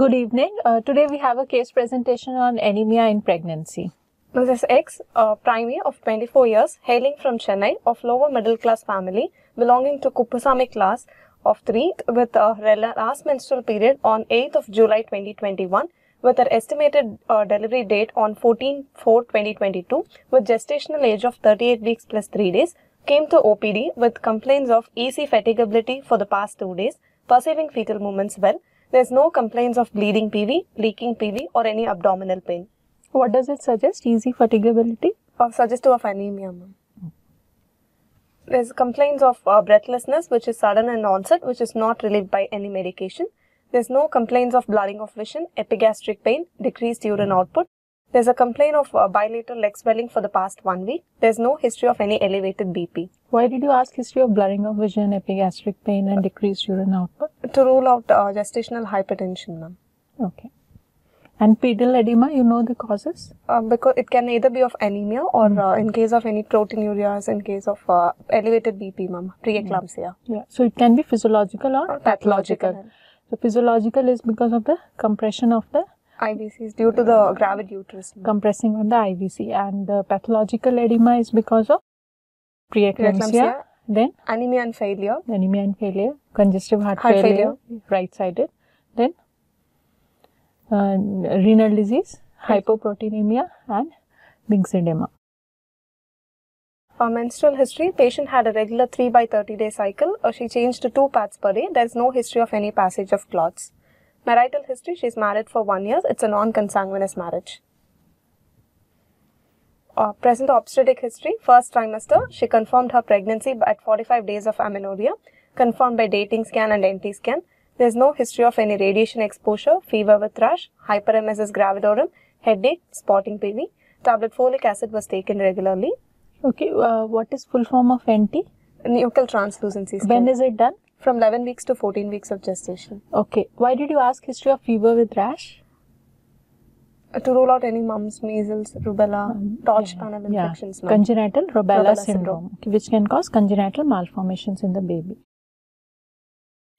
Good evening. Uh, today we have a case presentation on anemia in pregnancy. Is X, a primary of 24 years, hailing from Chennai, of lower middle class family, belonging to Kuppuswamy class of 3, with a last menstrual period on 8th of July 2021, with her estimated uh, delivery date on 14 4 2022, with gestational age of 38 weeks plus 3 days, came to OPD with complaints of easy fatigability for the past 2 days, perceiving fetal movements well. There is no complaints of bleeding PV, leaking PV, or any abdominal pain. What does it suggest? Easy fatigability? Or suggestive of anemia. There's complaints of uh, breathlessness, which is sudden in onset, which is not relieved by any medication. There's no complaints of blurring of vision, epigastric pain, decreased urine output. There's a complaint of uh, bilateral leg swelling for the past one week. There's no history of any elevated BP. Why did you ask history of blurring of vision, epigastric pain, and decreased urine output? To rule out uh, gestational hypertension, ma'am. Okay. And pedal edema, you know the causes? Uh, because it can either be of anemia or uh, in case of any proteinuria, in case of uh, elevated BP, ma'am, preeclampsia. Yeah. So it can be physiological or, Or pathological. pathological. So physiological is because of the compression of the IVCs due to the gravid uterus. ma'am. compressing on the IVC, and the pathological edema is because of preeclampsia. Preeclampsia. Then Anemia and failure. anemia and failure, congestive heart, Heart failure, right-sided. Then uh, renal disease, hypoproteinemia, and myxedema. Uh, menstrual history patient had a regular 3 by 30 day cycle. Uh, she changed to 2 pads per day. There is no history of any passage of clots. Marital history she is married for 1 year. It's a non consanguineous marriage. Uh, present obstetric history first trimester she confirmed her pregnancy at 45 days of amenorrhea confirmed by dating scan and nt scan there is no history of any radiation exposure fever with rash hyperemesis gravidorum headache spotting pv tablet folic acid was taken regularly Okay, uh, what is full form of NT? nuchal translucency scan When is it done? from 11 weeks to 14 weeks of gestation Okay, why did you ask history of fever with rash? Uh, to rule out any mumps measles rubella torch panel Yeah, infections ma'am. congenital rubella, Rubella syndrome, syndrome. which can cause congenital malformations in the baby.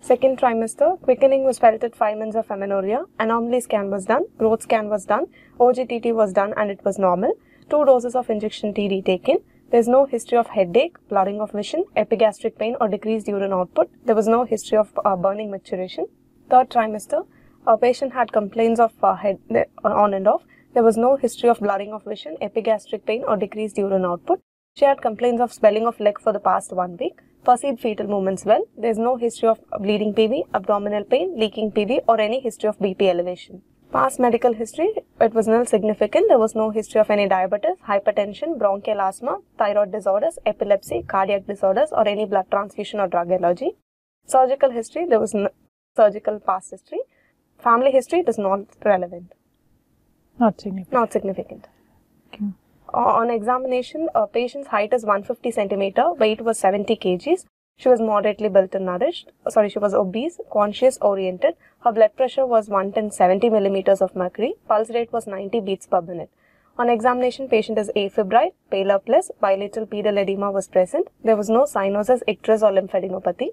Second trimester, quickening was felt at 5 months of amenorrhea. Anomaly scan was done, growth scan was done, OGTT was done and it was normal. Two doses of injection TD taken. There is no history of headache, blurring of vision, epigastric pain or decreased urine output. There was no history of uh, burning micturition. Third trimester, a patient had complaints of uh, head uh, on and off. There was no history of blurring of vision, epigastric pain or decreased urine output. She had complaints of swelling of leg for the past one week. Perceived fetal movements well. There is no history of bleeding PV, abdominal pain, leaking PV, or any history of BP elevation. Past medical history, it was nil significant. There was no history of any diabetes, hypertension, bronchial asthma, thyroid disorders, epilepsy, cardiac disorders, or any blood transfusion or drug allergy. Surgical history, there was no surgical past history. Family history, it is not relevant, Not significant. not significant. Okay. On examination, a patient's height is 150 centimeter, weight was 70 kgs. She was moderately built and nourished. uh, Sorry, she was obese, conscious oriented. Her blood pressure was 110 70 millimeters of mercury. Pulse rate was 90 beats per minute. On examination, patient is afebrile, pallor plus, bilateral pedal edema was present. There was no cyanosis, icterus or lymphadenopathy.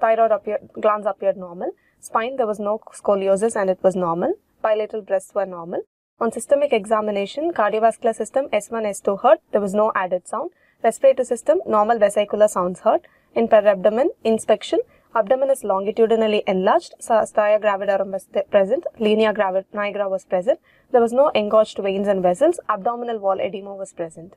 Thyroid appeared, glands appeared normal. Spine, there was no scoliosis and it was normal. Bilateral breasts were normal. On systemic examination, cardiovascular system S1, S2 heard. There was no added sound. Respiratory system, normal vesicular sounds heard. In per abdomen, inspection, abdomen is longitudinally enlarged. Striae gravidarum was present. Linea gravid- nigra was present. There was no engorged veins and vessels. Abdominal wall edema was present.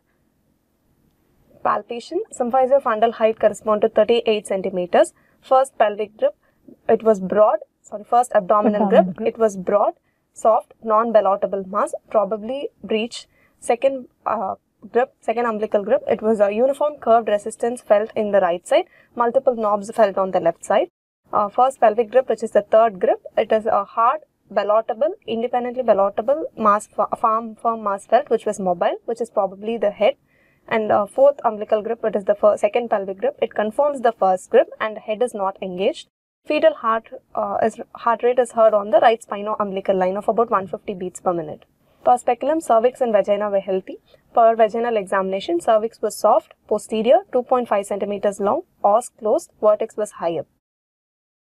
Palpation, symphysis fundal height correspond to 38 centimeters. First pelvic grip, it was broad. Sorry, first abdominal, grip, grip. it was broad, soft, non-ballotable mass, probably breech. Second uh, grip, second umbilical grip, it was a uniform curved resistance felt in the right side, multiple knobs felt on the left side. Uh, first pelvic grip, which is the third grip, it is a hard, ballotable, independently ballotable mass, firm, firm mass felt, which was mobile, which is probably the head. And uh, fourth umbilical grip, it is the first, second pelvic grip. It conforms the first grip and the head is not engaged. Fetal heart uh, is heart rate is heard on the right spino-umbilical line of about 150 beats per minute. Per speculum, cervix and vagina were healthy. Per vaginal examination, cervix was soft, posterior, 2.5 centimeters long, os closed, vertex was higher.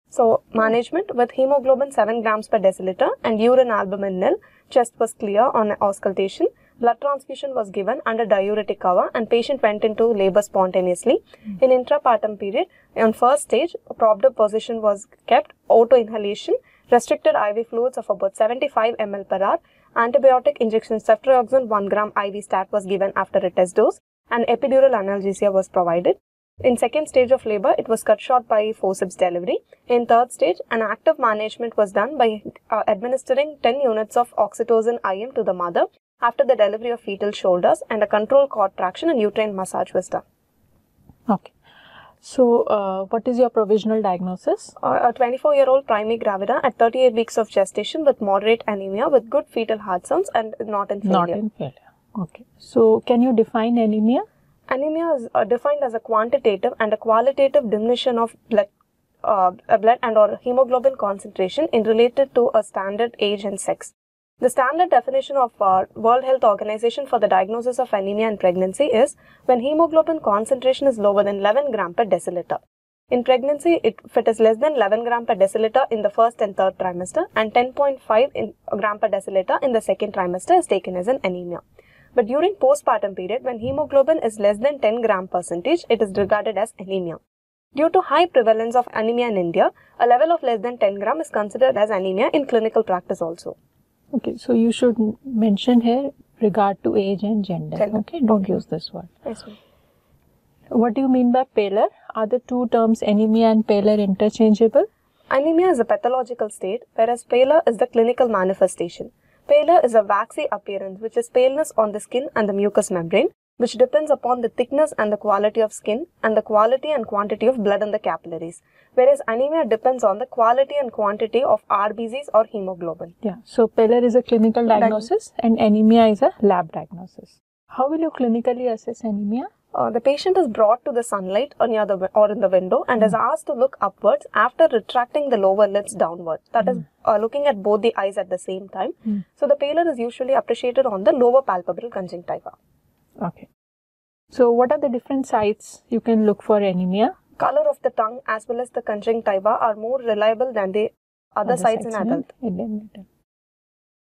So management with hemoglobin 7 grams per deciliter and urine albumin nil, chest was clear on auscultation. Blood transfusion was given under diuretic cover and patient went into labor spontaneously. In intrapartum period, on first stage, propped up position was kept, O2 inhalation, restricted IV fluids of about 75 ml per hour, antibiotic injection ceftriaxone 1 gram IV stat was given after a test dose and epidural analgesia was provided. In second stage of labor, it was cut short by forceps delivery. In third stage, an active management was done by uh, administering 10 units of oxytocin IM to the mother after the delivery of fetal shoulders and a controlled cord traction and uterine massage was done. Okay. So, uh, what is your provisional diagnosis? Uh, a 24 year old primary gravida at 38 weeks of gestation with moderate anemia with good fetal heart sounds and not in failure. Not in failure. Okay. So, can you define anemia? Anemia is uh, defined as a quantitative and a qualitative diminution of blood, uh, blood and or hemoglobin concentration in related to a standard age and sex. The standard definition of uh, World Health Organization for the diagnosis of anemia in pregnancy is when hemoglobin concentration is lower than 11 gram per deciliter. In pregnancy, it, if it is less than 11 gram per deciliter in the first and third trimester and 10.5 in, gram per deciliter in the second trimester is taken as an anemia. But during postpartum period, when hemoglobin is less than 10 gram percentage, it is regarded as anemia. Due to high prevalence of anemia in India, a level of less than 10 gram is considered as anemia in clinical practice also. Okay, so you should mention here regard to age and gender. Gender. Okay, don't Okay. use this word. Yes, ma'am. What do you mean by pallor? Are the two terms anemia and pallor interchangeable? Anemia is a pathological state, whereas pallor is the clinical manifestation. Pallor is a waxy appearance, which is paleness on the skin and the mucous membrane, which depends upon the thickness and the quality of skin and the quality and quantity of blood in the capillaries. Whereas anemia depends on the quality and quantity of RBCs or hemoglobin. Yeah, so pallor is a clinical diagnosis and anemia is a lab diagnosis. How will you clinically assess anemia? Uh, the patient is brought to the sunlight or near the or in the window and is asked to look upwards after retracting the lower lids downward. That is uh, looking at both the eyes at the same time. Mm. So the pallor is usually appreciated on the lower palpebral conjunctiva. Okay. So, what are the different sites you can look for anemia? Color of the tongue as well as the conjunctiva are more reliable than the other, sites in adult. in adult.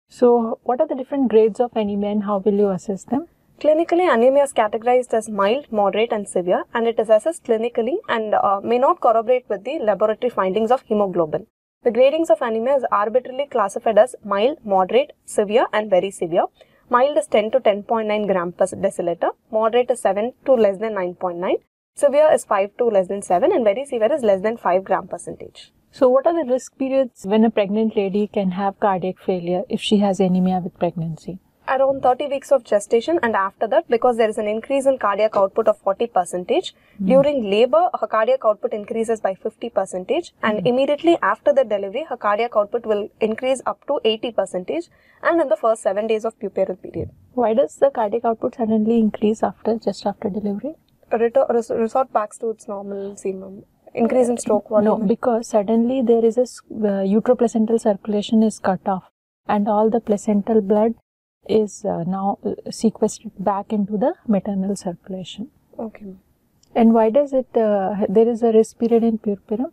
So, what are the different grades of anemia and how will you assess them? Clinically, anemia is categorized as mild, moderate, and severe, and it is assessed clinically and uh, may not corroborate with the laboratory findings of hemoglobin. The gradings of anemia is arbitrarily classified as mild, moderate, severe, and very severe. Mild is 10 to 10.9 gram per deciliter, moderate is 7 to less than 9.9, severe is 5 to less than 7, and very severe is less than 5 gram percentage. So, what are the risk periods when a pregnant lady can have cardiac failure if she has anemia with pregnancy? Around 30 weeks of gestation and after that because there is an increase in cardiac output of 40 percentage hmm. during labor her cardiac output increases by 50 percentage and hmm. immediately after the delivery her cardiac output will increase up to 80 percentage and in the first 7 days of puerperal period. Why does the cardiac output suddenly increase after just after delivery? Resort back to its normal semen increase in uh, stroke volume. No, because suddenly there is a uh, uteroplacental circulation is cut off, and all the placental blood is uh, now uh, sequestered back into the maternal circulation. okay. And why does it? Uh, there is a risk period in puerperium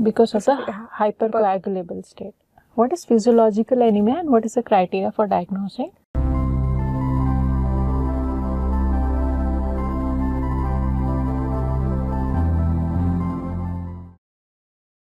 because of the hypercoagulable state. What is physiological anemia and what is the criteria for diagnosing?